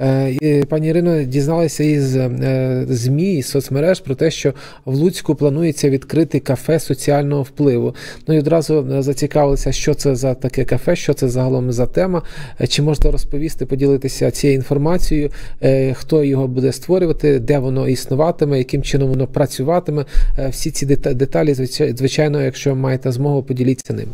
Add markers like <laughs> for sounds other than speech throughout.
Е, пані Ірино, дізналася із е, ЗМІ із соцмереж про те, що в Луцьку планується відкрити кафе соціального впливу. Ну і одразу е, зацікавилися, що це за таке кафе, що це загалом за тема. Чи можете розповісти, поділитися цією інформацією, хто його буде створювати, де воно існуватиме, яким чином воно працюватиме? Всі ці деталі, звичайно, якщо маєте змогу, поділіться ним.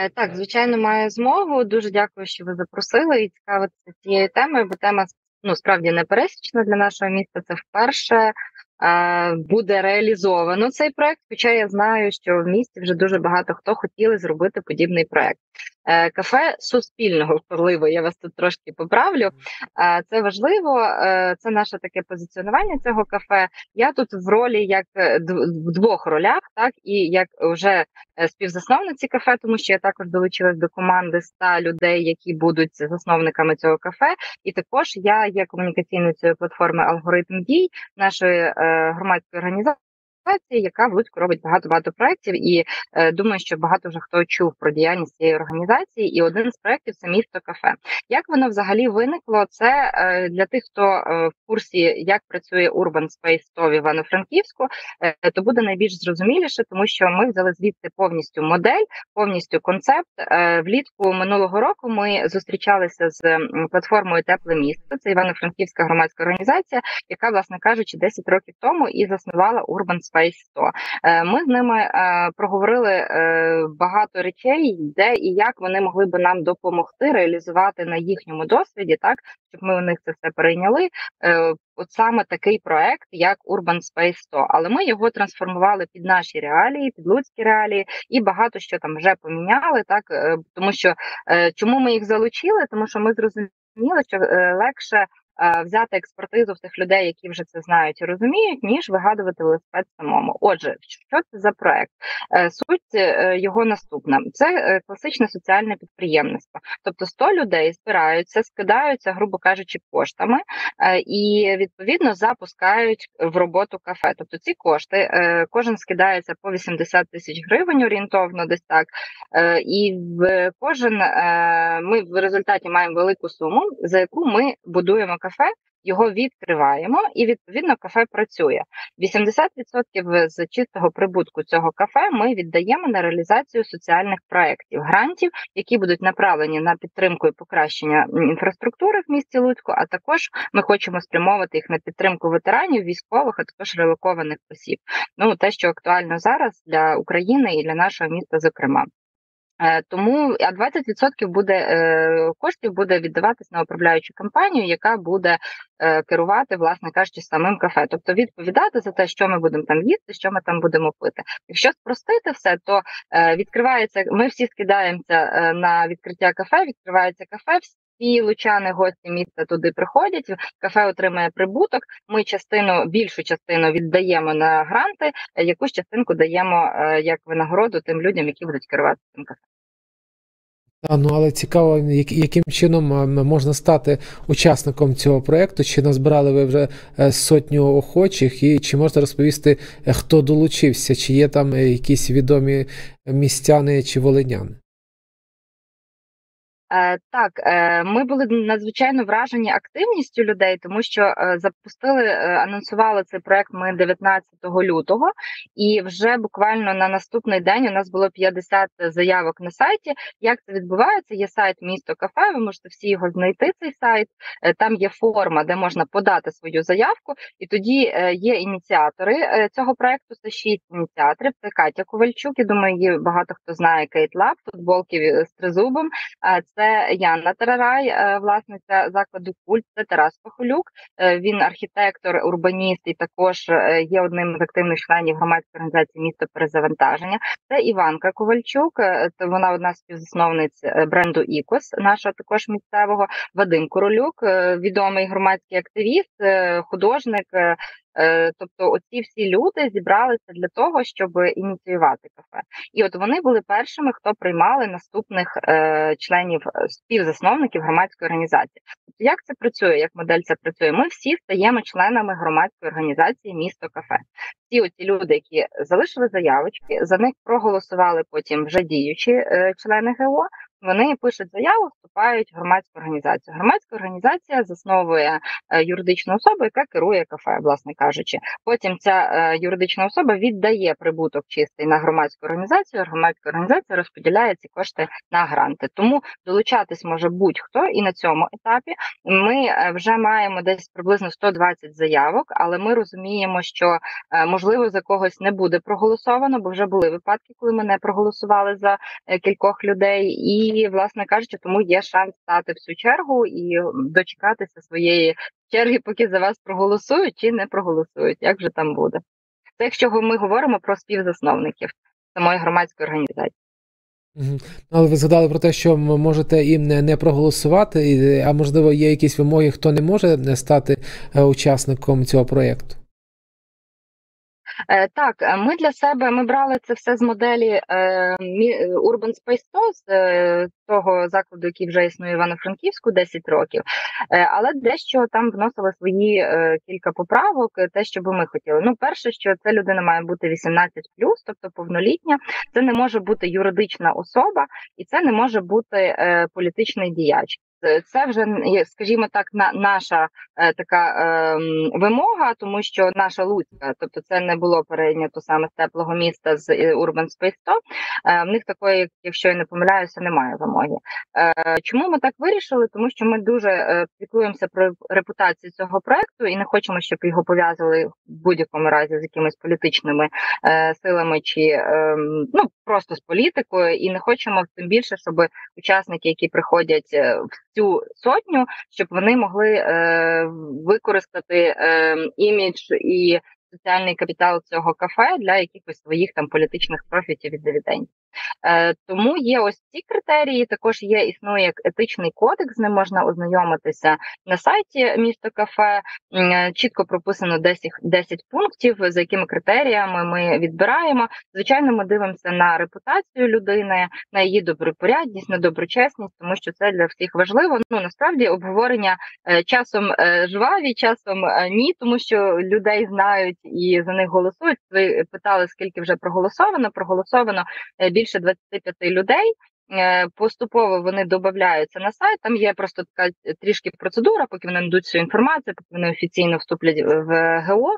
Е, так, звичайно, маю змогу. Дуже дякую, що ви запросили і цікавитися цією темою, бо тема ну справді не пересічна для нашого міста. Це вперше е, буде реалізовано цей проект. Хоча я знаю, що в місті вже дуже багато хто хотіли зробити подібний проект. Е, кафе суспільного впливу. Я вас тут трошки поправлю. Е, це важливо, е, це наше таке позиціонування цього кафе. Я тут в ролі як в двох ролях, так і як вже співзасновниці кафе, тому що я також долучилась до команди ста людей, які будуть засновниками цього кафе. І також я є комунікаційницею платформи Алгоритм дій нашої громадської організації яка в робить багато багато проєктів, і е, думаю, що багато вже хто чув про діяльність цієї організації. І один з проєктів це місто кафе. Як воно взагалі виникло? Це е, для тих, хто е, в курсі, як працює Urban Space 100 в Івано-Франківську, е, то буде найбільш зрозуміліше, тому що ми взяли звідти повністю модель, повністю концепт. Е, влітку минулого року ми зустрічалися з платформою Тепле місто. Це Івано-Франківська громадська організація, яка, власне кажучи, 10 років тому і заснувала Urban Space Space 100. Е, ми з ними е, проговорили е, багато речей, де і як вони могли би нам допомогти реалізувати на їхньому досвіді, так щоб ми у них це все перейняли. От саме такий проект, як Urban Space 100. але ми його трансформували під наші реалії, під людські реалії, і багато що там вже поміняли. Так тому що чому ми їх залучили? Тому що ми зрозуміли, що легше взяти експертизу в тих людей, які вже це знають і розуміють, ніж вигадувати велосипед самому. Отже, що це за проект? Е, суть е, його наступна: це класичне соціальне підприємництво. Тобто 100 людей збираються, скидаються, грубо кажучи, коштами і відповідно запускають в роботу кафе. Тобто ці кошти кожен скидається по 80 тисяч гривень орієнтовно, десь так. І в кожен ми в результаті маємо велику суму, за яку ми будуємо кафе його відкриваємо, і відповідно кафе працює. 80% з чистого прибутку цього кафе ми віддаємо на реалізацію соціальних проєктів, грантів, які будуть направлені на підтримку і покращення інфраструктури в місті Луцьку. А також ми хочемо спрямовувати їх на підтримку ветеранів, військових, а також релокованих осіб. Ну те, що актуально зараз для України і для нашого міста, зокрема. Е, тому а 20% буде е, коштів буде віддаватись на управляючу компанію, яка буде е, керувати, власне кажучи, самим кафе, тобто відповідати за те, що ми будемо там їсти, що ми там будемо пити. Якщо спростити все, то відкривається. Ми всі скидаємося на відкриття кафе. Відкривається кафе. Всі лучани, гості міста туди приходять. Кафе отримає прибуток. Ми частину, більшу частину віддаємо на гранти, якусь частинку даємо як винагороду тим людям, які будуть керувати цим кафе. А, ну але цікаво, яким чином можна стати учасником цього проєкту? Чи назбирали ви вже е, сотню охочих, і чи можете розповісти, е, хто долучився? Чи є там е, якісь відомі містяни чи волиняни? Е, так, е, ми були надзвичайно вражені активністю людей, тому що е, запустили, анонсували цей проект ми 19 лютого, і вже буквально на наступний день у нас було 50 заявок на сайті. Як це відбувається? Є сайт місто кафе. Ви можете всі його знайти. Цей сайт там є форма, де можна подати свою заявку, і тоді є ініціатори цього проекту. Це шість ініціаторів. Це Катя Ковальчук. Я думаю, її багато хто знає Кейт Лаб, футболки з тризубом. Це це Яна Тарарай, е, власниця закладу Культ, це Тарас Пахолюк. Е, він архітектор, урбаніст і також е, є одним з активних членів громадської організації місто перезавантаження. Це Іванка Ковальчук, Це вона одна з співзасновниць бренду Ікос, нашого також місцевого Вадим Королюк, відомий громадський активіст, художник, тобто, оці всі люди зібралися для того, щоб ініціювати кафе, і от вони були першими, хто приймали наступних е, членів е, співзасновників громадської організації. Тобто, як це працює? Як модель це працює? Ми всі стаємо членами громадської організації Місто кафе. Всі оці люди, які залишили заявочки, за них проголосували потім вже діючі е, члени ГО. Вони пишуть заяву, вступають в громадську організацію. Громадська організація засновує е, юридичну особу, яка керує кафе, власне кажучи. Потім ця е, юридична особа віддає прибуток чистий на громадську організацію. Громадська організація розподіляє ці кошти на гранти. Тому долучатись може будь-хто, і на цьому етапі ми е, вже маємо десь приблизно 120 заявок, але ми розуміємо, що можливо за когось не буде проголосовано, бо вже були випадки, коли ми не проголосували за кількох людей, і власне кажучи, тому є шанс стати в цю чергу і дочекатися своєї черги, поки за вас проголосують чи не проголосують. Як вже там буде? Це якщо ми говоримо про співзасновників самої громадської організації. Але ви згадали про те, що можете і не проголосувати, а можливо, є якісь вимоги, хто не може стати е, учасником цього проєкту. Е, так, е, ми для себе ми брали це все з моделі е, Urban Space 100, з того закладу, який вже існує в Івано-Франківську 10 років, але дещо там вносили свої кілька поправок, те, що би ми хотіли. Ну, перше, що ця людина має бути 18+, тобто повнолітня, це не може бути юридична особа, і це не може бути політичний діяч. Е, це вже скажімо так, на наша е, така е, вимога, тому що наша Луцька, тобто це не було перейнято саме з теплого міста з е, Urban Space 100, е, В них такої, якщо я не помиляюся, немає вимоги. Е, Чому ми так вирішили? Тому що ми дуже е, піклуємося про репутацію цього проекту і не хочемо, щоб його пов'язували в будь-якому разі з якимись політичними е, силами чи е, ну просто з політикою, і не хочемо тим більше, щоб учасники, які приходять е, в цю сотню, щоб вони могли е, використати е, імідж і соціальний капітал цього кафе для якихось своїх там політичних профітів і дивідендів. Е, Тому є ось ці критерії. Також є існує як етичний кодекс, з ним можна ознайомитися на сайті місто кафе. Е, чітко прописано 10 10 пунктів, за якими критеріями ми відбираємо. Звичайно, ми дивимося на репутацію людини, на її добропорядність, на доброчесність, тому що це для всіх важливо. Ну насправді обговорення е, часом е, жваві, часом ні, тому що людей знають і за них голосують. Ви питали, скільки вже проголосовано. Проголосовано більше 25 людей. Е, поступово вони додаються на сайт. Там є просто така трішки процедура, поки вони надуть цю інформацію, поки вони офіційно вступлять в ГО.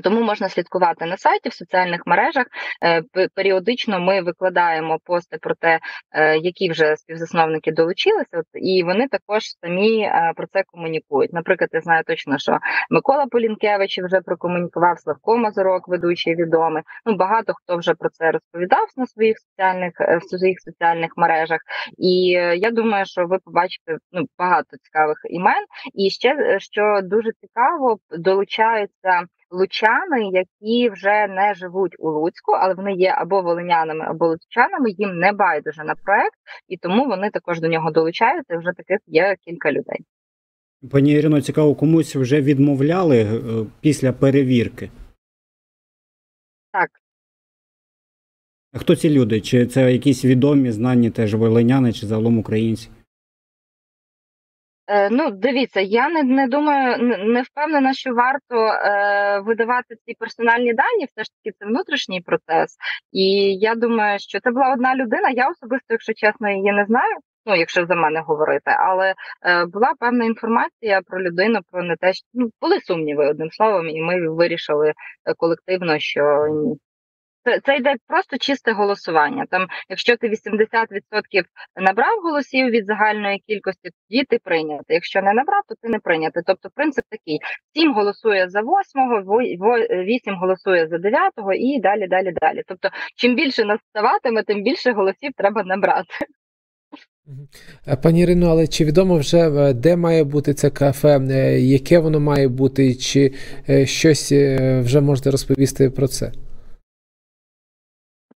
Тому можна слідкувати на сайті в соціальних мережах. Е, періодично ми викладаємо пости про те, е, які вже співзасновники долучилися, і вони також самі е, про це комунікують. Наприклад, я знаю точно, що Микола Полінкевич вже прокомунікував Славко Мазурок, ведучий відомий. Ну багато хто вже про це розповідав на своїх соціальних в своїх соціальних мережах. І я думаю, що ви побачите ну багато цікавих імен. І ще що дуже цікаво, долучаються лучани, які вже не живуть у Луцьку, але вони є або волинянами, або лучанами. Їм не байдуже на проект, і тому вони також до нього долучаються. Вже таких є кілька людей. Пані Ірино, цікаво, комусь вже відмовляли е, після перевірки. Так. А хто ці люди? Чи це якісь відомі знані теж волиняни, чи загалом українці? Е, ну, дивіться, я не не думаю, не впевнена, що варто е, видавати ці персональні дані. Все ж таки, це внутрішній процес. І я думаю, що це була одна людина. Я особисто, якщо чесно, її не знаю. Ну, якщо за мене говорити, але е, була певна інформація про людину, про не те, що ну були сумніви одним словом, і ми вирішили е, колективно, що це це йде просто чисте голосування. Там, якщо ти 80% набрав голосів від загальної кількості, тоді ти прийнятий. Якщо не набрав, то ти не прийнятий. Тобто, принцип такий: 7 голосує за 8, 8 голосує за 9 і далі, далі, далі. Тобто, чим більше нас ставатиме, тим більше голосів треба набрати. Е, пані Ірино, але чи відомо вже е, де має бути це кафе, е, яке воно має бути, чи щось вже можете розповісти про це?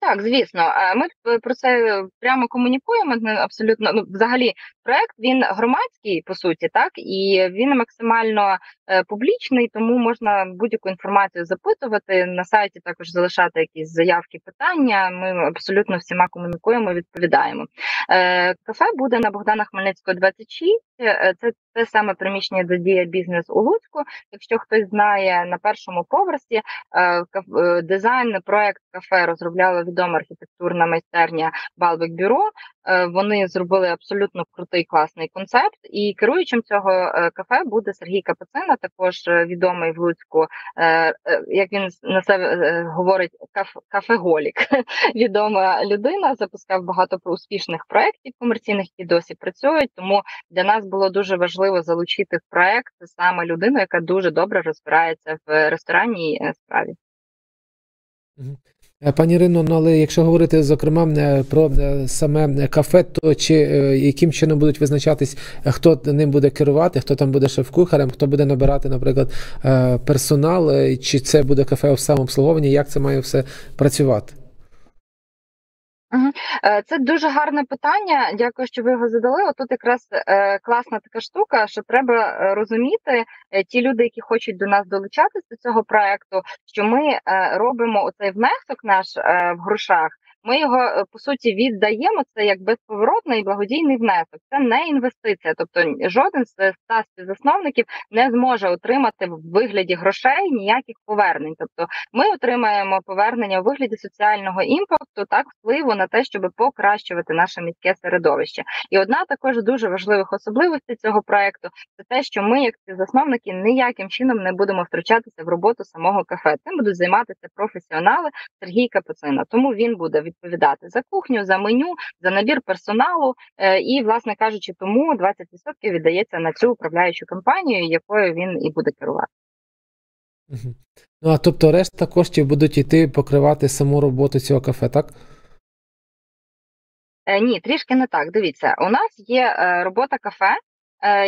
Так, звісно, ми про це прямо комунікуємо. Абсолютно ну, взагалі, проект він громадський по суті, так і він максимально е, публічний, тому можна будь-яку інформацію запитувати на сайті. Також залишати якісь заявки, питання. Ми абсолютно всіма комунікуємо, відповідаємо. Е, Кафе буде на Богдана Хмельницького, 26. Е, це те саме приміщення де діє бізнес у Луцьку. Якщо хтось знає на першому поверсі е, е, дизайн, проект кафе розробляла відома архітектурна майстерня Балбек Бюро. Вони зробили абсолютно крутий класний концепт. І керуючим цього кафе буде Сергій Капацина, також відомий в Луцьку, як він на себе говорить, кафеголік. <laughs> Відома людина запускав багато успішних проєктів комерційних, які досі працюють. Тому для нас було дуже важливо залучити в проект саме людину, яка дуже добре розбирається в ресторанній справі. Е, пані Ірино, ну але якщо говорити зокрема е, про е, саме кафе, то чи яким чином будуть визначатись, хто ним буде керувати, хто там буде шеф-кухарем, хто буде набирати, наприклад, персонал, чи це буде кафе в самообслуговуванні, як це має все працювати? Е, це дуже гарне питання. Дякую, що ви його задали. Отут якраз е, класна така штука, що треба е, розуміти ті люди, які хочуть до нас долучатися до цього проекту, що ми робимо оцей внесок наш в грошах. Ми його е, по суті віддаємо це як безповоротний благодійний внесок. Це не інвестиція, тобто жоден з ста співзасновників не зможе отримати в вигляді грошей ніяких повернень. Тобто, ми отримаємо повернення у вигляді соціального імпакту, так впливу на те, щоб покращувати наше міське середовище. І одна також дуже важливих особливостей цього проекту це те, що ми, як співзасновники, ніяким чином не будемо втручатися в роботу самого кафе. Цим будуть займатися професіонали Сергій Капуцина. Тому він буде від відповідати за кухню, за меню, за набір персоналу. Е, і, власне кажучи, тому 20% віддається на цю управляючу компанію, якою він і буде керувати. Ну а тобто решта коштів будуть йти покривати саму роботу цього кафе, так? Е, ні, трішки не так. Дивіться, у нас є е, робота кафе,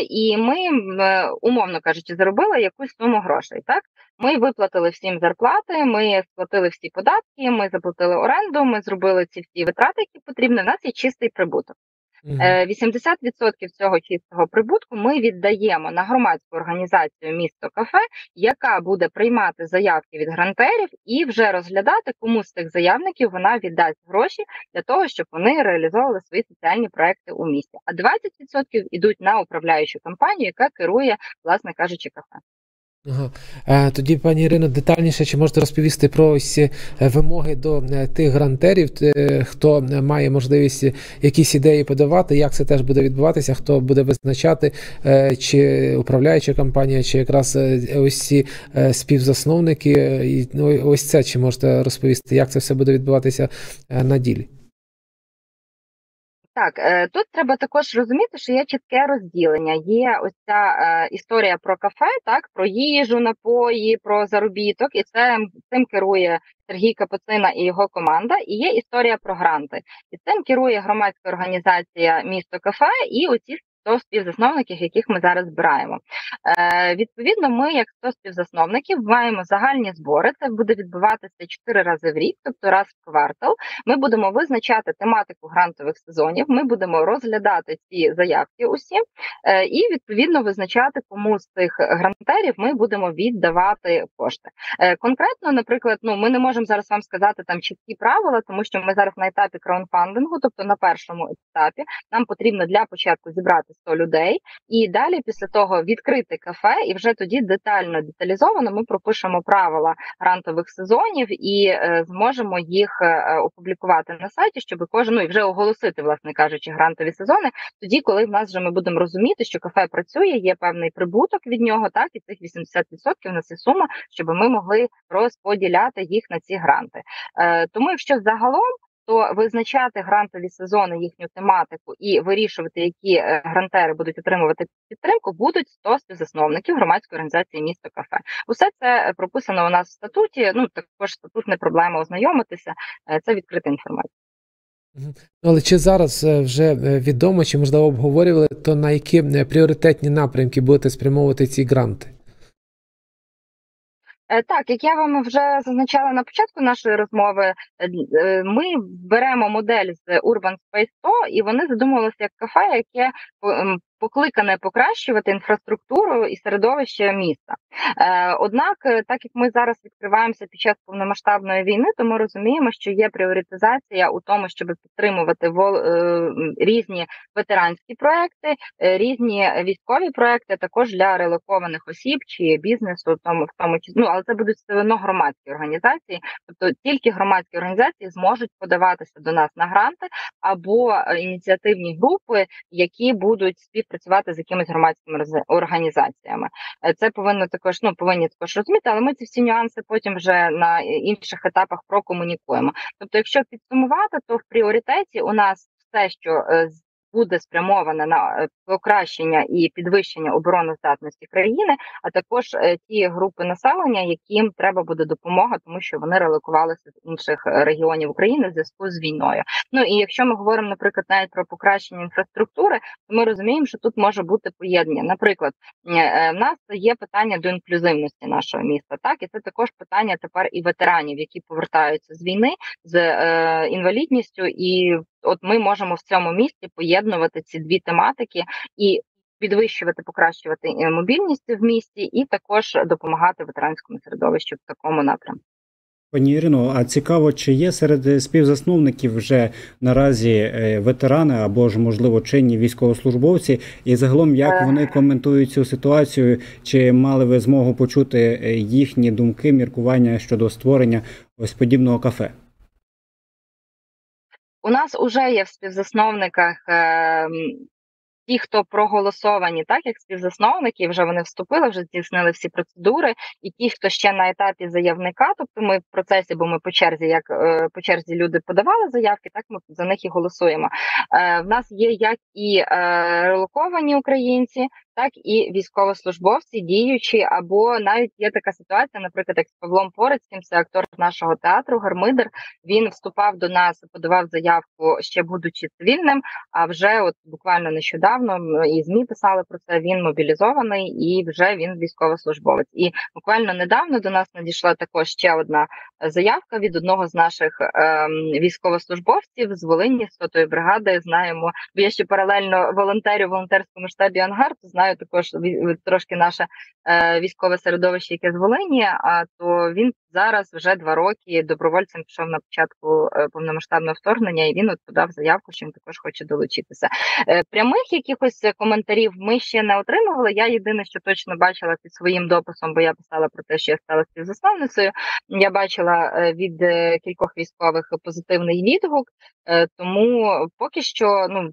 і ми, е, умовно кажучи, заробили якусь суму грошей. Так, ми виплатили всім зарплати, ми сплатили всі податки, ми заплатили оренду, ми зробили ці всі витрати, які потрібні. У нас є чистий прибуток. 80% цього чистого прибутку ми віддаємо на громадську організацію місто кафе, яка буде приймати заявки від грантерів і вже розглядати, кому з цих заявників вона віддасть гроші для того, щоб вони реалізовували свої соціальні проекти у місті. А 20% йдуть на управляючу компанію, яка керує, власне кажучи, кафе. Ага. Е, тоді, пані Ірино, детальніше чи можете розповісти про ось е, вимоги до е, тих грантерів, хто має можливість якісь ідеї подавати, як це теж буде відбуватися, хто буде визначати, чи управляюча компанія, чи якраз ось співзасновники, і ну, ось це чи можете розповісти, як це все буде відбуватися на ділі? Так, е, тут треба також розуміти, що є чітке розділення. Є ось ця е, історія про кафе, так про їжу, напої, про заробіток, і це цим керує Сергій Капуцина і його команда. І є історія про гранти, і цим керує громадська організація місто кафе і оці 100 співзасновників, яких ми зараз збираємо. Е, Відповідно, ми, як 100 співзасновників, маємо загальні збори. Це буде відбуватися 4 рази в рік, тобто раз в квартал. Ми будемо визначати тематику грантових сезонів. Ми будемо розглядати ці заявки усі е, і відповідно визначати, кому з цих грантерів ми будемо віддавати кошти. Е, Конкретно, наприклад, ну ми не можемо зараз вам сказати там чіткі правила, тому що ми зараз на етапі краунфандингу, тобто на першому етапі, нам потрібно для початку зібрати 100 людей, і далі після того відкрити кафе, і вже тоді детально деталізовано ми пропишемо правила грантових сезонів і е, зможемо їх е, опублікувати на сайті, щоб кожен ну і вже оголосити, власне кажучи, грантові сезони. Тоді, коли в нас вже ми будемо розуміти, що кафе працює, є певний прибуток від нього, так і цих 80% на це сума, щоб ми могли розподіляти їх на ці гранти. Е, Тому, якщо загалом то визначати грантові сезони, їхню тематику і вирішувати, які е, грантери будуть отримувати підтримку, будуть 100 співзасновників громадської організації місто кафе. Усе це прописано у нас в статуті. Ну також статут не проблема ознайомитися. Е, це відкрита інформація. Але чи зараз е, вже відомо, чи можливо обговорювали, то на які пріоритетні напрямки будете спрямовувати ці гранти? Е, так, як я вам вже зазначала на початку нашої розмови, е, е, ми беремо модель з Urban Space 100 і вони задумувалися як кафе, яке покликане покращувати інфраструктуру і середовище міста. Е, Однак, е, так як ми зараз відкриваємося під час повномасштабної війни, то ми розуміємо, що є пріоритизація у тому, щоб підтримувати е, різні ветеранські проекти, різні військові проекти, також для релокованих осіб чи бізнесу, тому в тому числі ну, але це будуть все одно громадські організації, тобто тільки громадські організації зможуть подаватися до нас на гранти або ініціативні групи, які будуть співпрацювати з якимись громадськими організаціями. Е, це повинно також ну повинні також розуміти, але ми ці всі нюанси потім вже на інших етапах прокомунікуємо. Тобто, якщо підсумувати, то в пріоритеті у нас все, що е, буде спрямована на е, покращення і підвищення обороноздатності країни, а також е, ті групи населення, яким треба буде допомога, тому що вони релокувалися з інших е, регіонів України в зв'язку з війною. Ну і якщо ми говоримо, наприклад, навіть про покращення інфраструктури, то ми розуміємо, що тут може бути поєднання. Наприклад, в нас є питання до інклюзивності нашого міста, так і це також питання тепер і ветеранів, які повертаються з війни з інвалідністю і от ми можемо в цьому місці поєднувати ці дві тематики і підвищувати, покращувати е, мобільність в місті, і також допомагати ветеранському середовищу в такому напрямку. Пані Ірино, а цікаво, чи є серед співзасновників вже наразі е, ветерани або ж, можливо, чинні військовослужбовці, і загалом як е. вони коментують цю ситуацію? Чи мали ви змогу почути їхні думки, міркування щодо створення ось подібного кафе? У нас вже є в співзасновниках е, ті, хто проголосовані, так як співзасновники, вже вони вступили, вже здійснили всі процедури, і ті, хто ще на етапі заявника, тобто ми в процесі, бо ми по черзі, як е, по черзі люди подавали заявки, так ми за них і голосуємо. Е, В нас є як і е, релоковані українці, так і військовослужбовці, діючі, або навіть є така ситуація, наприклад, як з Павлом Порецьким, це актор нашого театру Гармидер. Він вступав до нас, подавав заявку ще будучи цивільним. А вже от буквально нещодавно і змі писали про це. Він мобілізований і вже він військовослужбовець. І буквально недавно до нас надійшла також ще одна заявка від одного з наших ем, військовослужбовців з Волині з сотої бригади. Знаємо, бо я ще паралельно волонтерю в волонтерському штабі Ангар, то знаю знаю також трошки наше е, військове середовище, яке з Волині. А то він зараз вже два роки добровольцем пішов на початку е, повномасштабного вторгнення, і він от подав заявку, що він також хоче долучитися. Е, прямих якихось коментарів ми ще не отримували. Я єдине, що точно бачила під своїм дописом, бо я писала про те, що я стала співзасновницею. Я бачила від кількох військових позитивний відгук, тому поки що ну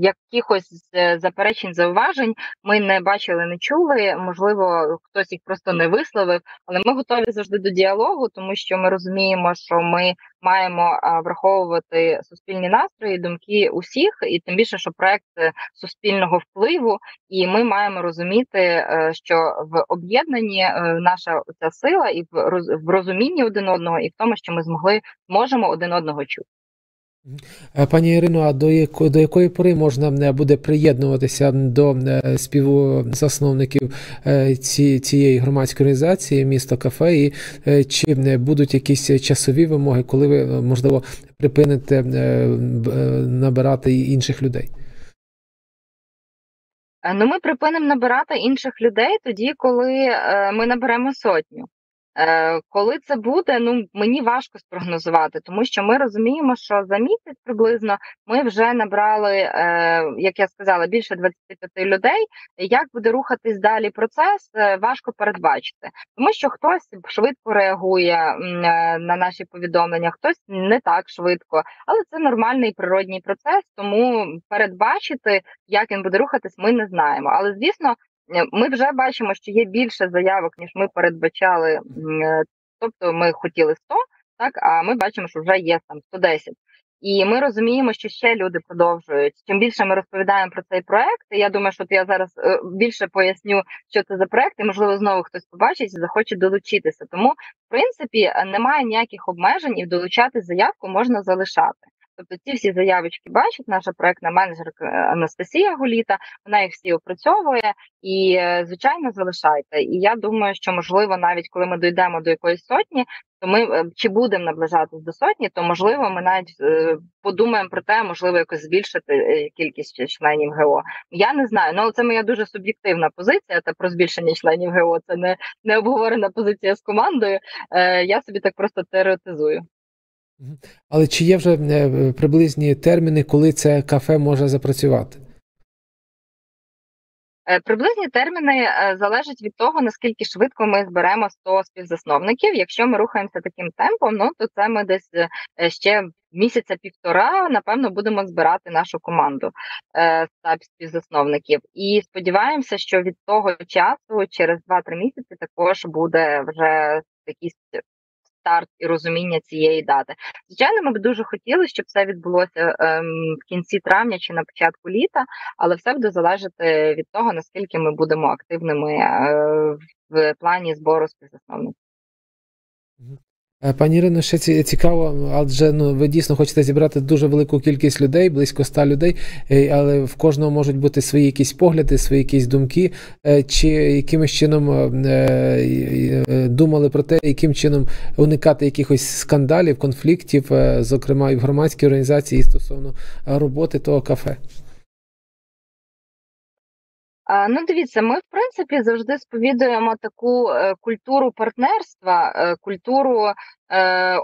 якихось заперечень зауважень ми не бачили, не чули. Можливо, хтось їх просто не висловив, але ми готові завжди до діалогу, тому що ми розуміємо, що ми маємо враховувати суспільні настрої, думки усіх, і тим більше, що проект е, суспільного впливу, і ми маємо розуміти, е, що в об'єднанні е, наша ця сила і в розумінні один одного, і в тому, що ми змогли можемо один одного чути. Е, пані Ірино, а до якої, до якої пори можна е, буде приєднуватися до е, співзасновників ці, цієї громадської організації місто кафе? І чи будуть якісь часові вимоги, коли ви можливо припините набирати інших людей? Ну, ми припинимо набирати інших людей тоді, коли ми наберемо сотню. Е, коли це буде, ну мені важко спрогнозувати, тому що ми розуміємо, що за місяць приблизно ми вже набрали, е, як я сказала, більше 25 людей. Як буде рухатись далі процес, е, важко передбачити, тому що хтось швидко реагує на наші повідомлення, хтось не так швидко, але це нормальний природній процес. Тому передбачити, як він буде рухатись, ми не знаємо. Але звісно. Е, ми вже бачимо, що є більше заявок, ніж ми передбачали. Е, тобто ми хотіли 100, так а ми бачимо, що вже є там 110. І ми розуміємо, що ще люди продовжують. Чим більше ми розповідаємо про цей проект, я думаю, що я зараз е, більше поясню, що це за проект, і можливо знову хтось побачить і захоче долучитися. Тому, в принципі, немає ніяких обмежень і долучати заявку можна залишати. Тобто ці всі заявочки бачить наша проектна менеджерка Анастасія Гуліта. Вона їх всі опрацьовує і, звичайно, залишайте. І я думаю, що можливо, навіть коли ми дійдемо до якоїсь сотні, то ми е, чи будемо наближатись до сотні, то можливо, ми навіть е, подумаємо про те, можливо, якось збільшити е, кількість членів ГО. Я не знаю. Ну це моя дуже суб'єктивна позиція. Та про збільшення членів ГО це не не обговорена позиція з командою. Е, Я собі так просто теоретизую. Але чи є вже приблизні терміни, коли це кафе може запрацювати? Е, приблизні терміни е, залежать від того, наскільки швидко ми зберемо 100 співзасновників. Якщо ми рухаємося таким темпом, ну то це ми десь е, ще місяця півтора, напевно, будемо збирати нашу команду співзасновників. І сподіваємося, що від того часу, через 2-3 місяці, також буде вже якісь старт і розуміння цієї дати. Звичайно, ми б дуже хотіли, щоб це відбулося ем, в кінці травня чи на початку літа, але все буде залежати від того, наскільки ми будемо активними е, в плані збору співзасновників. Е, пані Ірино, ще цікаво, адже ну ви дійсно хочете зібрати дуже велику кількість людей, близько ста людей, е, але в кожного можуть бути свої якісь погляди, свої якісь думки. Е, чи якимось чином думали про те, яким чином уникати якихось скандалів, конфліктів, зокрема і в громадській організації стосовно роботи того кафе? Ну, дивіться, ми в принципі завжди сповідуємо таку е, культуру партнерства, е, культуру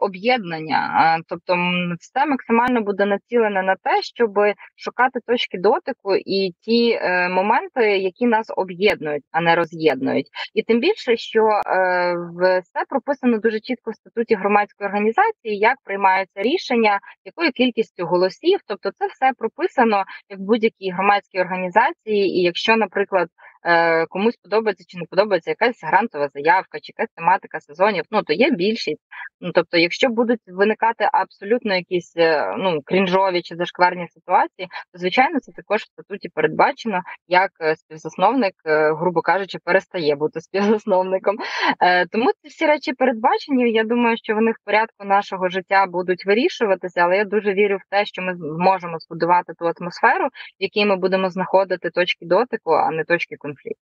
об'єднання. Тобто, все максимально буде націлене на те, щоб шукати точки дотику і ті е, моменти, які нас об'єднують, а не роз'єднують. І тим більше, що е, все прописано дуже чітко в статуті громадської організації, як приймаються рішення, якою кількістю голосів. Тобто, це все прописано як в будь-якій громадській організації, і якщо, наприклад, Е, комусь подобається чи не подобається якась грантова заявка, чи якась тематика сезонів, ну то є більшість. Ну тобто, якщо будуть виникати абсолютно якісь е, ну крінжові чи зашкварні ситуації, то звичайно це також в статуті передбачено, як е, співзасновник, грубо кажучи, перестає бути співзасновником. Тому ці всі речі передбачені. Я думаю, що вони в порядку нашого життя будуть вирішуватися, але я дуже вірю в те, що ми зможемо збудувати ту атмосферу, в якій ми будемо знаходити точки дотику, а не точки conflict.